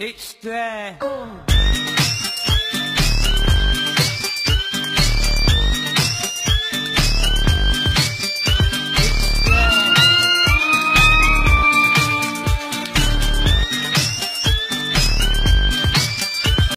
It's there. Oh.